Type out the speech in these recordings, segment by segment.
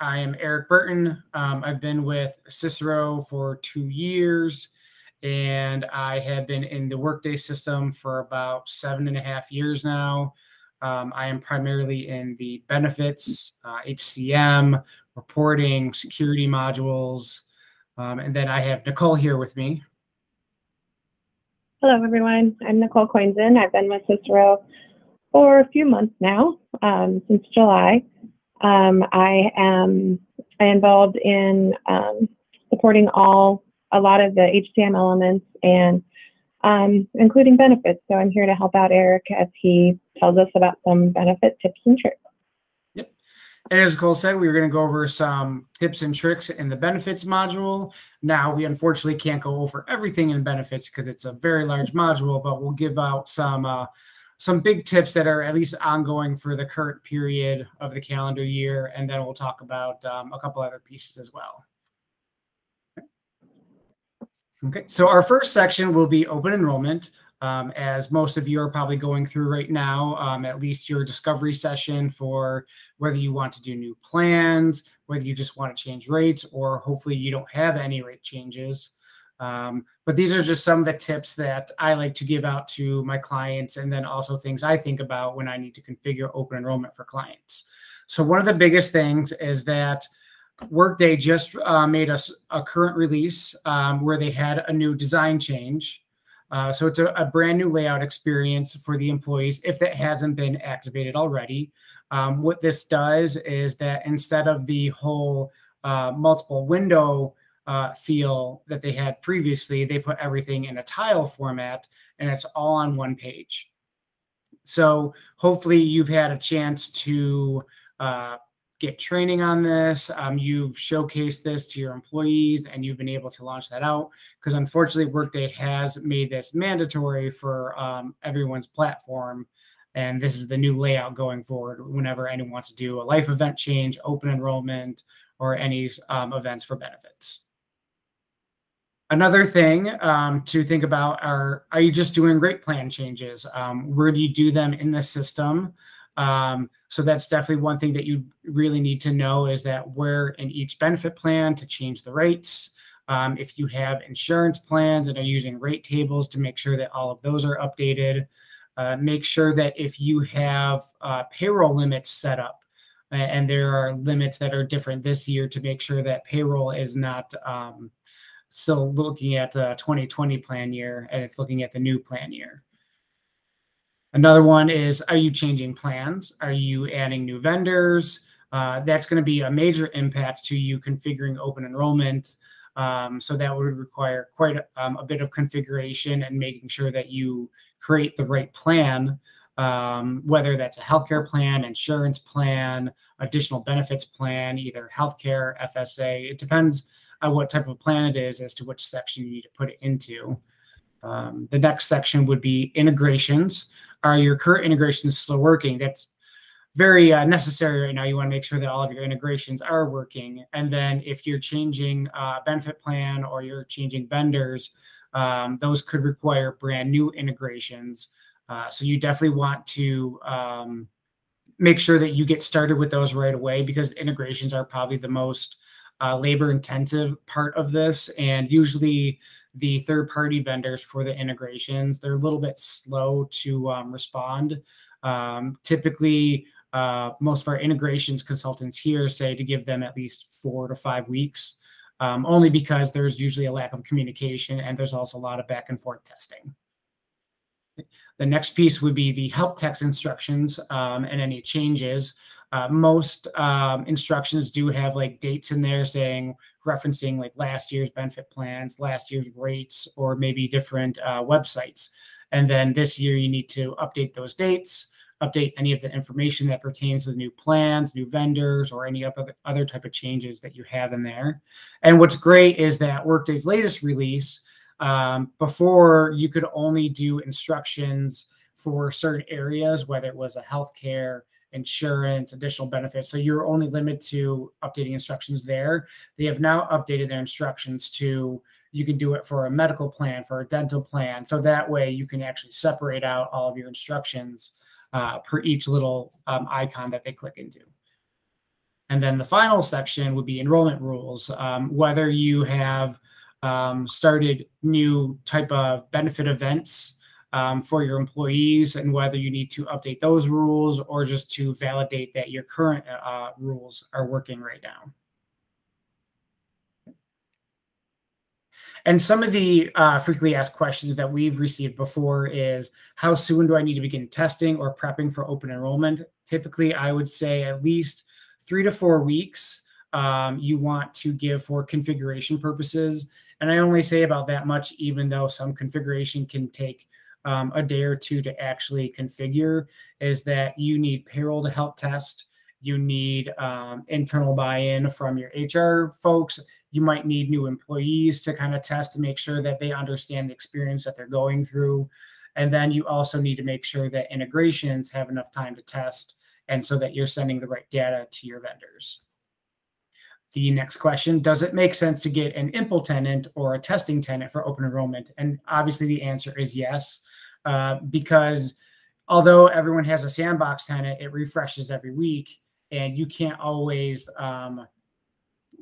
I am Eric Burton. Um, I've been with Syssero for two years, and I have been in the Workday system for about seven and a half years now. Um, I am primarily in the benefits, uh, HCM, reporting, security modules, um, and then I have Nicole here with me. Hello, everyone. I'm Nicole Coinson. I've been with Syssero for a few months now, um, since July. Um, I am involved in um, supporting all a lot of the HCM elements and um, including benefits. So I'm here to help out Eric as he tells us about some benefit tips and tricks. Yep. And as Nicole said, we were going to go over some tips and tricks in the benefits module. Now, we unfortunately can't go over everything in benefits because it's a very large module, but we'll give out some uh, some big tips that are at least ongoing for the current period of the calendar year, and then we'll talk about um, a couple other pieces as well. Okay, so our first section will be open enrollment. Um, as most of you are probably going through right now, um, at least your discovery session for whether you want to do new plans, whether you just want to change rates, or hopefully you don't have any rate changes. Um, but these are just some of the tips that I like to give out to my clients, and then also things I think about when I need to configure open enrollment for clients. So, one of the biggest things is that Workday just uh, made us a current release um, where they had a new design change. Uh, so it's a, a, brand new layout experience for the employees if that hasn't been activated already. Um, what this does is that instead of the whole uh, multiple window uh, feel that they had previously, they put everything in a tile format and it's all on one page. So hopefully you've had a chance to uh, get training on this. Um, you've showcased this to your employees and you've been able to launch that out because unfortunately Workday has made this mandatory for um, everyone's platform. And this is the new layout going forward whenever anyone wants to do a life event change, open enrollment, or any um, events for benefits. Another thing um, to think about are, are you just doing rate plan changes? Um, where do you do them in the system? Um, so that's definitely one thing that you really need to know is that where in each benefit plan to change the rates. Um, if you have insurance plans and are using rate tables to make sure that all of those are updated. Uh, make sure that if you have uh, payroll limits set up, and there are limits that are different this year to make sure that payroll is not um, still looking at the 2020 plan year and it's looking at the new plan year. Another one is Are you changing plans? Are you adding new vendors? Uh, that's going to be a major impact to you configuring open enrollment. Um, so that would require quite a, um, a, bit of configuration and making sure that you create the right plan, um, whether that's a healthcare plan, insurance plan, additional benefits plan, either healthcare, FSA. It depends on what type of plan it is as to which section you need to put it into. Um, the next section would be integrations are your current integrations still working? That's very uh, necessary right now. You want to make sure that all of your integrations are working. And then if you're changing a benefit plan or you're changing vendors, um, those could require brand new integrations. Uh, so you definitely want to um, make sure that you get started with those right away because integrations are probably the most uh, labor intensive part of this. And usually the third party vendors for the integrations. They're a little bit slow to um, respond. Um, typically, uh, most of our integrations consultants here say to give them at least four to five weeks, um, only because there's usually a lack of communication and there's also a lot of back and forth testing. The next piece would be the help text instructions um, and any changes. Uh, most um, instructions do have like dates in there saying referencing like last year's benefit plans, last year's rates, or maybe different uh, websites. And then this year, you need to update those dates, update any of the information that pertains to the new plans, new vendors, or any other, other type of changes that you have in there. And what's great is that Workday's latest release, um, before you could only do instructions for certain areas, whether it was a healthcare, insurance, additional benefits. So you're only limited to updating instructions there. They have now updated their instructions to you can do it for a medical plan, for a dental plan. So that way you can actually separate out all of your instructions uh, per each little um, icon that they click into. And then the final section would be enrollment rules. Um, whether you have um, started new type of benefit events um, for your employees and whether you need to update those rules or just to validate that your current uh, rules are working right now. And some of the uh, frequently asked questions that we've received before is how soon do I need to begin testing or prepping for open enrollment? Typically, I would say at least three to four weeks um, you want to give for configuration purposes. And I only say about that much, even though some configuration can take um, a day or two to actually configure, is that you need payroll to help test. You need um, internal buy in from your HR folks you might need new employees to kind of test to make sure that they understand the experience that they're going through. And then you also need to make sure that integrations have enough time to test and so that you're sending the right data to your vendors. The next question, does it make sense to get an impl tenant or a testing tenant for open enrollment? And obviously the answer is yes, uh, because although everyone has a sandbox tenant, it refreshes every week and you can't always um,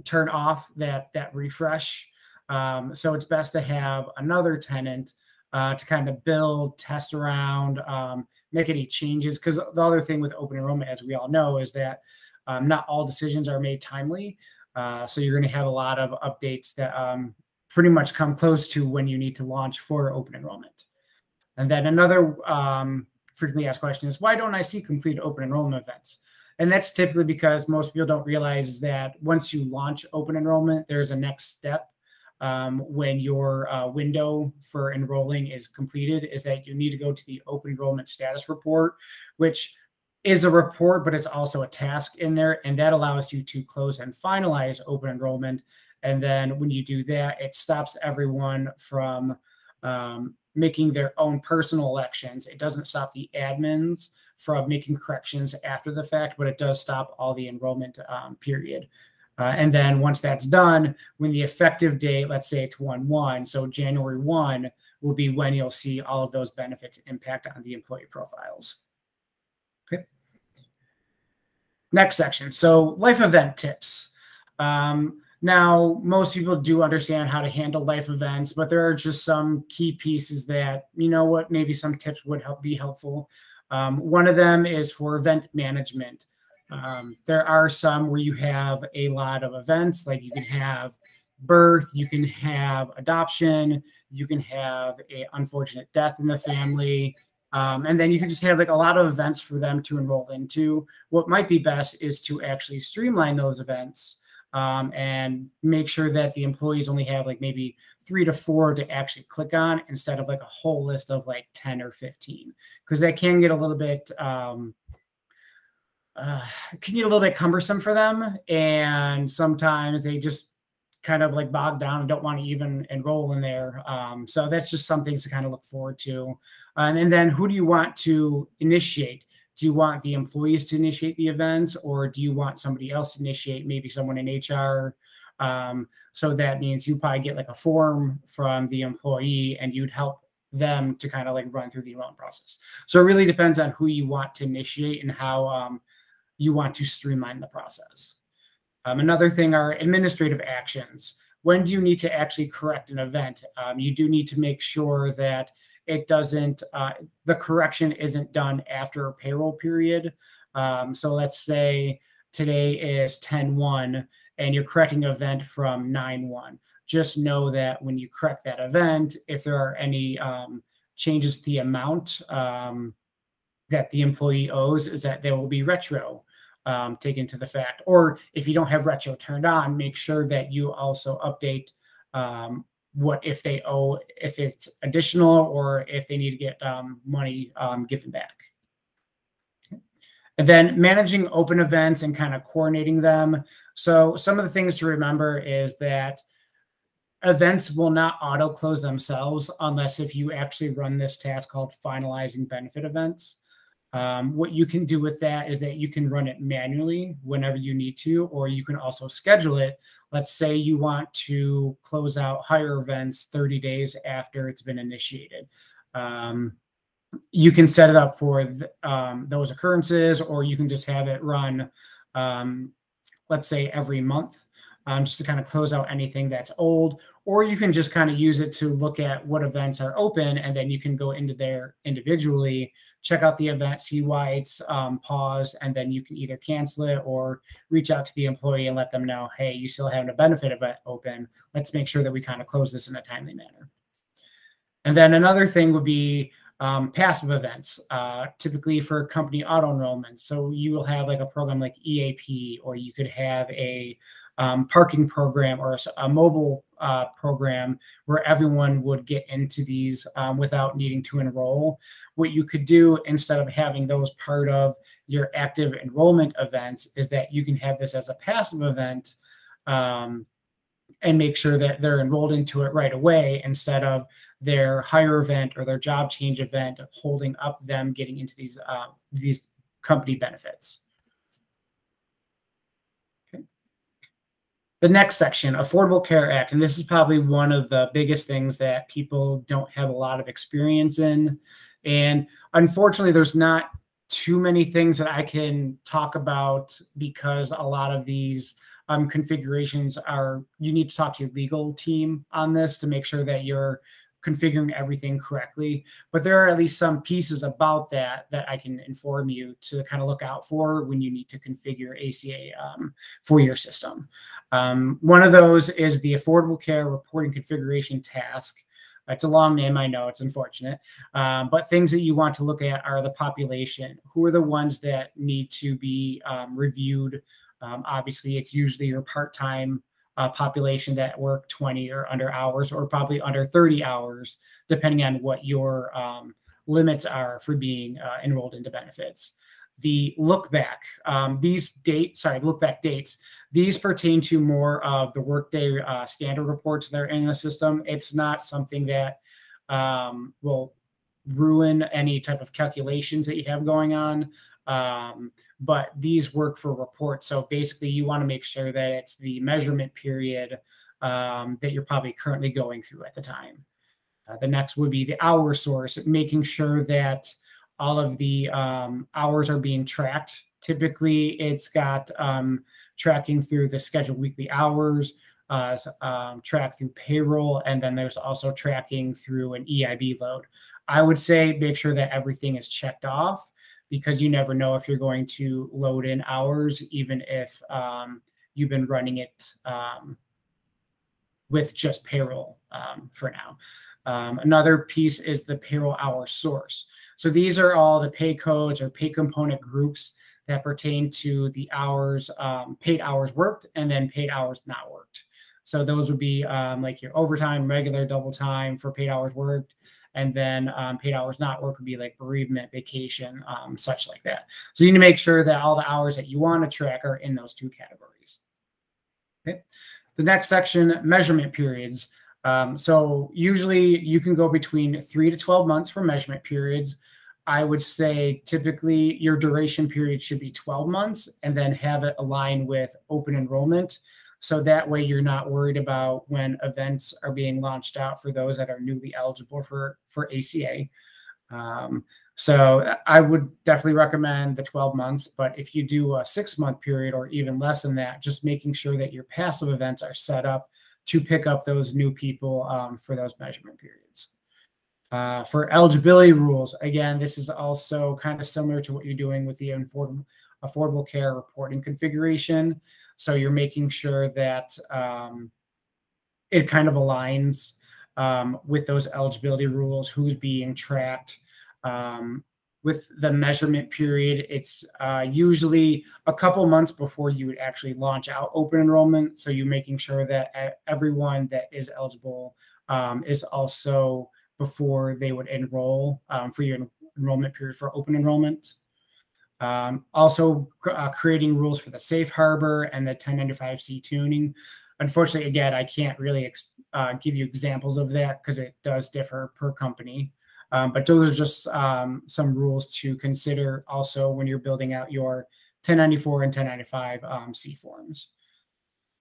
turn off that that refresh. Um, so it's best to have another tenant uh, to kind of build, test around, um, make any changes. Because the other thing with open enrollment, as we all know, is that um, not all decisions are made timely. Uh, so you're going to have a lot of updates that um, pretty much come close to when you need to launch for open enrollment. And then another um, frequently asked question is, why don't I see complete open enrollment events? And that's typically because most people don't realize that once you launch open enrollment, there's a next step um, when your uh, window for enrolling is completed, is that you need to go to the open enrollment status report, which is a report, but it's also a task in there. And that allows you to close and finalize open enrollment. And then when you do that, it stops everyone from um, making their own personal elections. It doesn't stop the admins from making corrections after the fact, but it does stop all the enrollment um, period. Uh, and then once that's done, when the effective date, let's say it's 1 1, so January 1 will be when you'll see all of those benefits impact on the employee profiles. Okay. Next section. So, life event tips. Um, now, most people do understand how to handle life events, but there are just some key pieces that, you know what, maybe some tips would help be helpful. Um, one of them is for event management. Um, there are some where you have a lot of events, like you can have birth, you can have adoption, you can have a unfortunate death in the family, um, and then you can just have like a lot of events for them to enroll into. What might be best is to actually streamline those events um, and make sure that the employees only have like maybe three to four to actually click on instead of like a whole list of like 10 or 15 because that can get a little bit um, uh, can get a little bit cumbersome for them and sometimes they just kind of like bog down and don't want to even enroll in there um, so that's just some things to kind of look forward to. And, and then who do you want to initiate do you want the employees to initiate the events or do you want somebody else to initiate maybe someone in hr um, so that means you probably get like a form from the employee and you'd help them to kind of like run through the enrollment process. So it really depends on who you want to initiate and how um, you want to streamline the process. Um, another thing are administrative actions. When do you need to actually correct an event? Um, you do need to make sure that it doesn't uh, the correction isn't done after a payroll period. Um, so let's say today is 10-1 and you're correcting event from 9-1 just know that when you correct that event if there are any um, changes to the amount um, that the employee owes is that there will be retro um, taken to the fact. Or if you don't have retro turned on make sure that you also update um, what if they owe, if it's additional or if they need to get um, money um, given back. And then managing open events and kind of coordinating them. So some of the things to remember is that events will not auto close themselves unless if you actually run this task called finalizing benefit events. Um, what you can do with that is that you can run it manually whenever you need to, or you can also schedule it. Let's say you want to close out hire events 30 days after it's been initiated. Um, you can set it up for th- um, those occurrences, or you can just have it run um, let's say every month, um, just to kind of close out anything that's old, or you can just kind of use it to look at what events are open, and then you can go into there individually, check out the event, see why it's um, paused, and then you can either cancel it or reach out to the employee and let them know, hey, you still have a benefit event open. Let's make sure that we kind of close this in a timely manner. And then another thing would be um, passive events, uh, typically for company auto enrollment. So you will have like a program like EAP, or you could have a um, parking program or a, a mobile uh, program where everyone would get into these um, without needing to enroll. What you could do instead of having those part of your active enrollment events is that you can have this as a passive event um, and make sure that they're enrolled into it right away instead of their hire event or their job change event holding up them getting into these uh, these company benefits. The next section, Affordable Care Act. And this is probably one of the biggest things that people don't have a lot of experience in. And unfortunately, there's not too many things that I can talk about because a lot of these um, configurations are, you need to talk to your legal team on this to make sure that you're configuring everything correctly. But there are at least some pieces about that that I can inform you to kind of look out for when you need to configure ACA um, for your system. Um, one of those is the Affordable Care Reporting Configuration Task. It's a long name, I know, it's unfortunate. Um, but things that you want to look at are the population. Who are the ones that need to be um, reviewed? Um, obviously, it's usually your part time uh, population that work 20 or under hours or probably under 30 hours, depending on what your um, limits are for being uh, enrolled into benefits. The look back, um, these dates, sorry, look back dates, these pertain to more of the workday uh, standard reports that are in the system. It's not something that um, will ruin any type of calculations that you have going on. Um, but these work for reports. So basically, you want to make sure that it's the measurement period um, that you're probably currently going through at the time. Uh, the next would be the hour source, making sure that all of the um, hours are being tracked. Typically, it's got um, tracking through the scheduled weekly hours, uh, um, track through payroll, and then there's also tracking through an EIB load. I would say make sure that everything is checked off because you never know if you're going to load in hours, even if um, you've been running it um, with just payroll um, for now. Um, another piece is the payroll hour source. So these are all the pay codes or pay component groups that pertain to the hours, um, paid hours worked, and then paid hours not worked. So those would be um, like your overtime, regular double time for paid hours worked, and then um, paid hours not work would be like bereavement, vacation, um, such like that. So you need to make sure that all the hours that you want to track are in those two categories. Okay. The next section, measurement periods. Um, so usually you can go between three to 12 months for measurement periods. I would say typically your duration period should be 12 months and then have it align with open enrollment. So that way you're not worried about when events are being launched out for those that are newly eligible for, for ACA. Um, so I would definitely recommend the 12 months, but if you do a six month period or even less than that, just making sure that your passive events are set up to pick up those new people um, for those measurement periods. Uh, for eligibility rules, again, this is also kind of similar to what you're doing with the affordable, affordable care reporting configuration. So you're making sure that um, it kind of aligns um, with those eligibility rules, who's being tracked. Um, with the measurement period, it's uh, usually a couple months before you would actually launch out open enrollment. So you're making sure that everyone that is eligible um, is also before they would enroll um, for your enrollment period for open enrollment. Um, also, uh, creating rules for the safe harbor and the 1095C tuning. Unfortunately, again, I can't really uh, give you examples of that because it does differ per company. Um, but those are just um, some rules to consider also when you're building out your 1094 and 1095 um, C forms.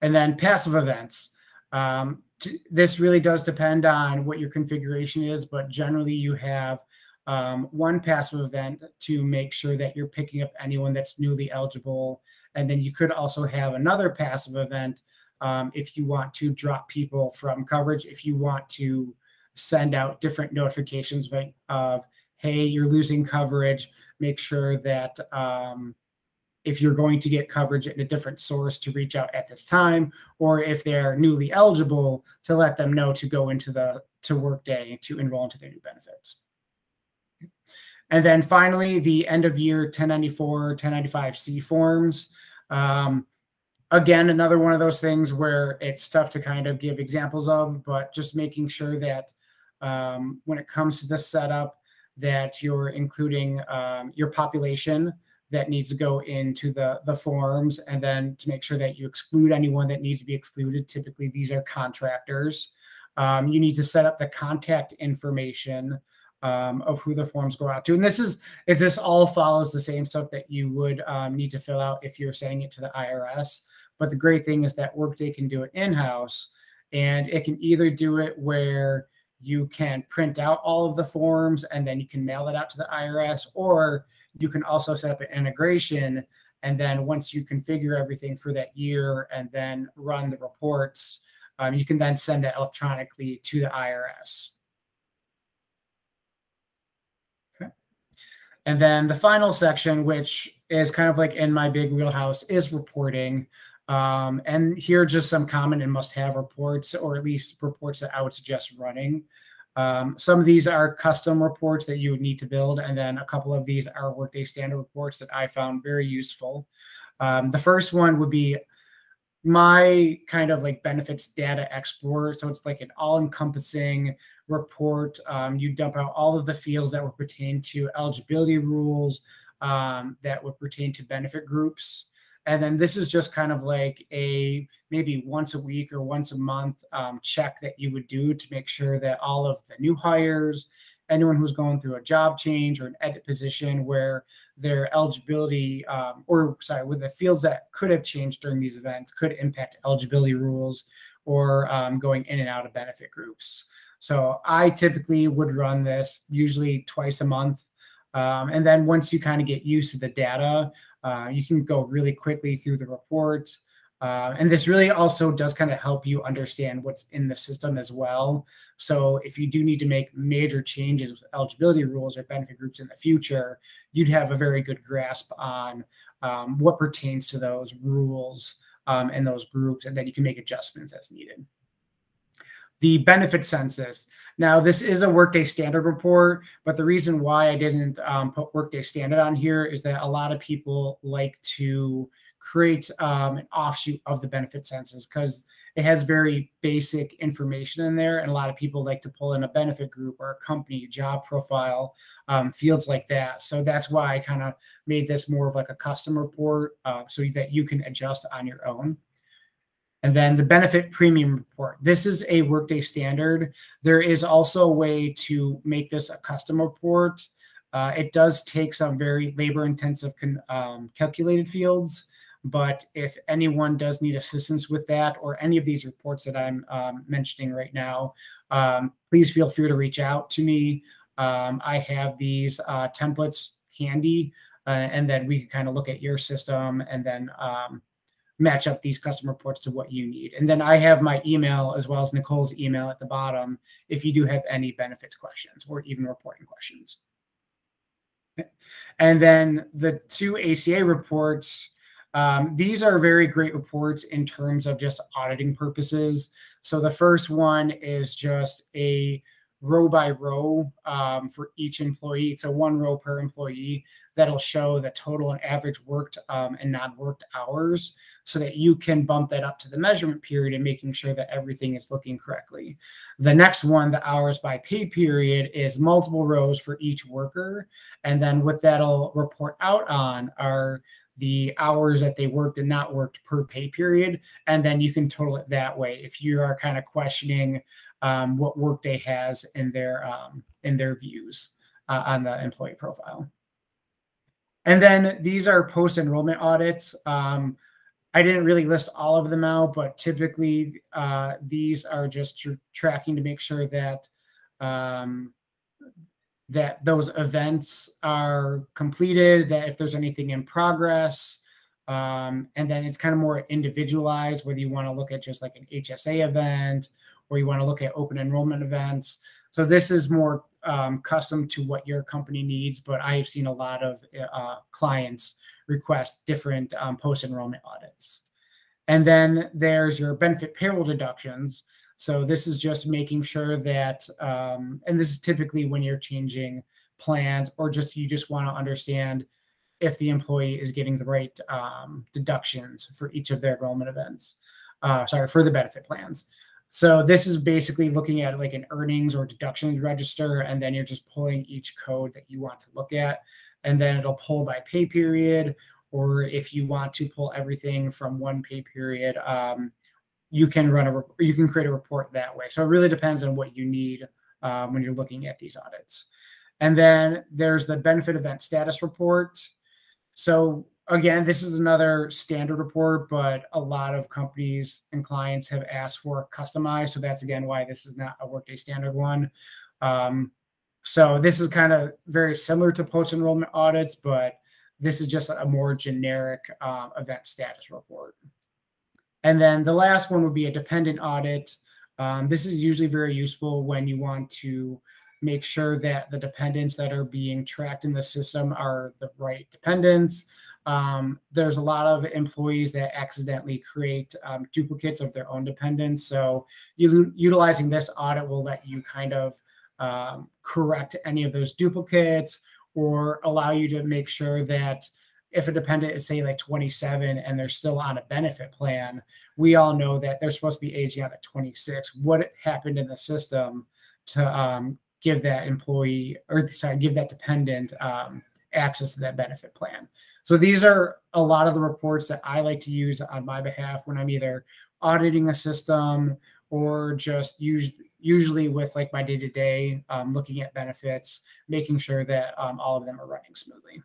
And then passive events. Um, this really does depend on what your configuration is, but generally you have um, one passive event to make sure that you're picking up anyone that's newly eligible. And then you could also have another passive event um, if you want to drop people from coverage, if you want to send out different notifications of, hey, you're losing coverage, make sure that um, if you're going to get coverage at a different source to reach out at this time, or if they're newly eligible to let them know to go into the to workday to enroll into their new benefits. And then finally, the end of year 1094, 1095C forms. Um, again, another one of those things where it's tough to kind of give examples of, but just making sure that um, when it comes to the setup, that you're including um, your population that needs to go into the, the forms, and then to make sure that you exclude anyone that needs to be excluded. Typically, these are contractors. Um, you need to set up the contact information um, of who the forms go out to. And this is if this all follows the same stuff that you would um, need to fill out if you're sending it to the IRS. But the great thing is that Workday can do it in-house, and it can either do it where you can print out all of the forms and then you can mail it out to the IRS, or you can also set up an integration. And then once you configure everything for that year and then run the reports, um, you can then send it electronically to the IRS. And then the final section, which is kind of like in my big wheelhouse, is reporting. Um, and here are just some common and must-have reports, or at least reports that I would suggest running. Um, some of these are custom reports that you would need to build, and then a couple of these are Workday standard reports that I found very useful. Um, the first one would be my kind of like benefits data export. So it's like an all-encompassing report. Um, you dump out all of the fields that would pertain to eligibility rules, um, that would pertain to benefit groups. And then this is just kind of like a maybe once a week or once a month um, check that you would do to make sure that all of the new hires, anyone who's going through a job change or an edit position where their eligibility um, or sorry, with the fields that could have changed during these events could impact eligibility rules or um, going in and out of benefit groups. So I typically would run this usually twice a month. Um, and then once you kind of get used to the data, uh, you can go really quickly through the report. Uh, and this really also does kind of help you understand what's in the system as well. So if you do need to make major changes with eligibility rules or benefit groups in the future, you'd have a very good grasp on um, what pertains to those rules um, and those groups, and then you can make adjustments as needed the benefit census. Now, this is a Workday standard report, but the reason why I didn't um, put Workday standard on here is that a lot of people like to create um, an offshoot of the benefit census because it has very basic information in there. And a lot of people like to pull in a benefit group or a company job profile, um, fields like that. So that's why I kind of made this more of like a custom report uh, so that you can adjust on your own. And then the benefit premium report. This is a Workday standard. There is also a way to make this a custom report. Uh, it does take some very labor intensive um, calculated fields, but if anyone does need assistance with that or any of these reports that I'm um, mentioning right now, um, please feel free to reach out to me. Um, I have these uh, templates handy, uh, and then we can kind of look at your system and then um, match up these custom reports to what you need. And then I have my email as well as Nicole's email at the bottom if you do have any benefits questions or even reporting questions. And then the two ACA reports, um, these are very great reports in terms of just auditing purposes. So the first one is just a row by row um, for each employee. So one row per employee that'll show the total and average worked um, and non-worked hours so that you can bump that up to the measurement period and making sure that everything is looking correctly. The next one, the hours by pay period, is multiple rows for each worker. And then what that'll report out on are the hours that they worked and not worked per pay period. And then you can total it that way. If you are kind of questioning um, what Workday has in their um, in their views uh, on the employee profile. And then these are post enrollment audits. Um, I didn't really list all of them out, but typically uh, these are just tr tracking to make sure that um, that those events are completed, that if there's anything in progress, um, and then it's kind of more individualized, whether you want to look at just like an HSA event or you want to look at open enrollment events. So this is more um, custom to what your company needs, but I have seen a lot of uh, clients request different um, post enrollment audits. And then there's your benefit payroll deductions. So this is just making sure that, um, and this is typically when you're changing plans or just you just want to understand if the employee is getting the right um, deductions for each of their enrollment events. Uh, sorry, for the benefit plans. So this is basically looking at like an earnings or deductions register, and then you're just pulling each code that you want to look at, and then it'll pull by pay period, or if you want to pull everything from one pay period, um, you can run a you can create a report that way. So it really depends on what you need um, when you're looking at these audits. And then there's the benefit event status report. So again, this is another standard report, but a lot of companies and clients have asked for customized. So that's again why this is not a Workday standard one. Um, so this is kind of very similar to post enrollment audits, but this is just a more generic um, event status report. And then the last one would be a dependent audit. Um, this is usually very useful when you want to make sure that the dependents that are being tracked in the system are the right dependents. Um, there's a lot of employees that accidentally create um, duplicates of their own dependents. So you, utilizing this audit will let you kind of um, correct any of those duplicates or allow you to make sure that if a dependent is say like 27 and they're still on a benefit plan, we all know that they're supposed to be aging out at 26. What happened in the system to um, give that employee or sorry, give that dependent um, access to that benefit plan. So these are a lot of the reports that I like to use on my behalf when I'm either auditing a system or just use, usually with like my day to day looking at benefits, making sure that um, all of them are running smoothly.